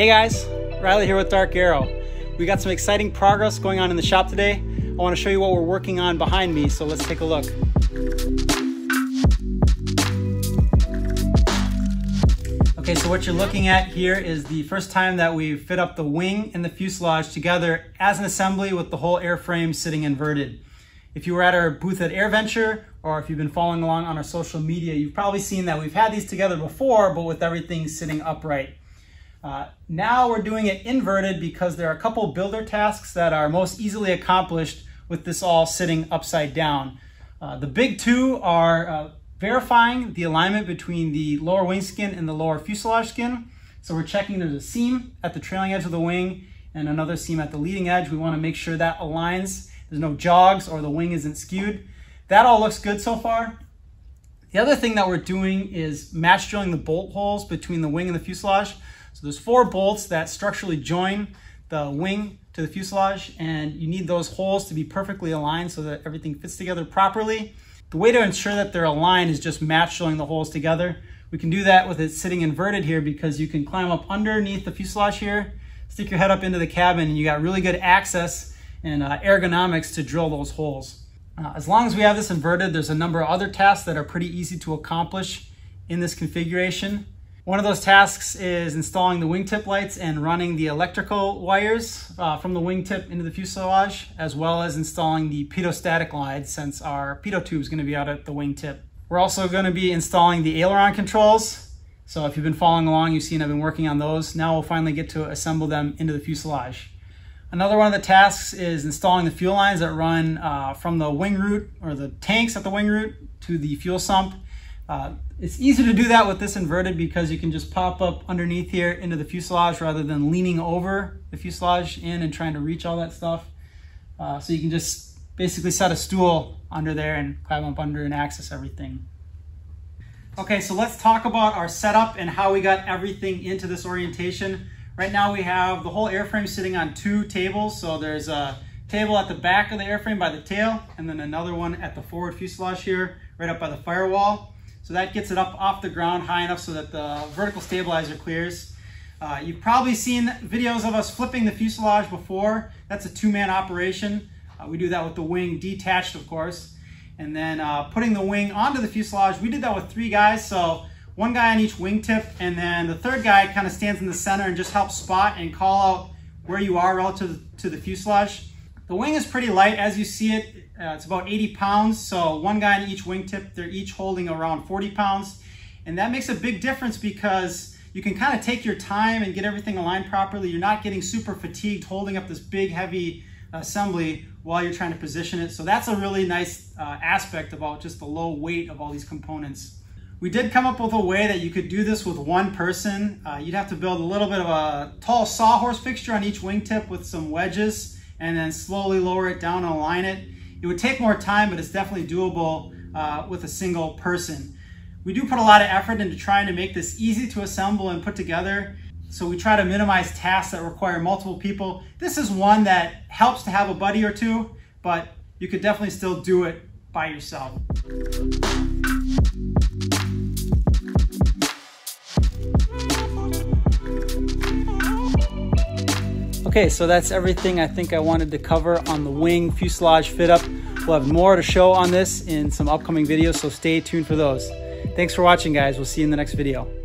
Hey guys, Riley here with DarkAero. We got some exciting progress going on in the shop today. I want to show you what we're working on behind me, so let's take a look. Okay, so what you're looking at here is the first time that we fit up the wing and the fuselage together as an assembly with the whole airframe sitting inverted. If you were at our booth at AirVenture, or if you've been following along on our social media, you've probably seen that we've had these together before, but with everything sitting upright. Uh, now we're doing it inverted because there are a couple builder tasks that are most easily accomplished with this all sitting upside down. Uh, the big two are uh, verifying the alignment between the lower wing skin and the lower fuselage skin. So we're checking there's a seam at the trailing edge of the wing and another seam at the leading edge. We want to make sure that aligns. There's no jogs or the wing isn't skewed. That all looks good so far. The other thing that we're doing is match drilling the bolt holes between the wing and the fuselage. So there's four bolts that structurally join the wing to the fuselage and you need those holes to be perfectly aligned so that everything fits together properly. The way to ensure that they're aligned is just match drilling the holes together. We can do that with it sitting inverted here because you can climb up underneath the fuselage here, stick your head up into the cabin and you got really good access and uh, ergonomics to drill those holes. Uh, as long as we have this inverted, there's a number of other tasks that are pretty easy to accomplish in this configuration. One of those tasks is installing the wingtip lights and running the electrical wires uh, from the wingtip into the fuselage, as well as installing the pitot static line since our pitot tube is going to be out at the wingtip. We're also going to be installing the aileron controls. So if you've been following along, you've seen I've been working on those. Now we'll finally get to assemble them into the fuselage. Another one of the tasks is installing the fuel lines that run uh, from the wing root or the tanks at the wing root to the fuel sump uh, it's easy to do that with this inverted because you can just pop up underneath here into the fuselage rather than leaning over the fuselage in and trying to reach all that stuff. Uh, so you can just basically set a stool under there and climb up under and access everything. Okay, so let's talk about our setup and how we got everything into this orientation. Right now we have the whole airframe sitting on two tables. So there's a table at the back of the airframe by the tail and then another one at the forward fuselage here, right up by the firewall. So that gets it up off the ground high enough so that the vertical stabilizer clears. Uh, you've probably seen videos of us flipping the fuselage before. That's a two-man operation. Uh, we do that with the wing detached, of course. And then uh, putting the wing onto the fuselage, we did that with three guys. So one guy on each wingtip, and then the third guy kind of stands in the center and just helps spot and call out where you are relative to the fuselage. The wing is pretty light as you see it. Uh, it's about 80 pounds, so one guy on each wingtip, they're each holding around 40 pounds. And that makes a big difference because you can kind of take your time and get everything aligned properly. You're not getting super fatigued holding up this big, heavy assembly while you're trying to position it. So that's a really nice uh, aspect about just the low weight of all these components. We did come up with a way that you could do this with one person. Uh, you'd have to build a little bit of a tall sawhorse fixture on each wingtip with some wedges and then slowly lower it down and align it. It would take more time, but it's definitely doable uh, with a single person. We do put a lot of effort into trying to make this easy to assemble and put together. So we try to minimize tasks that require multiple people. This is one that helps to have a buddy or two, but you could definitely still do it by yourself. Okay, so that's everything I think I wanted to cover on the wing fuselage fit up. We'll have more to show on this in some upcoming videos, so stay tuned for those. Thanks for watching, guys. We'll see you in the next video.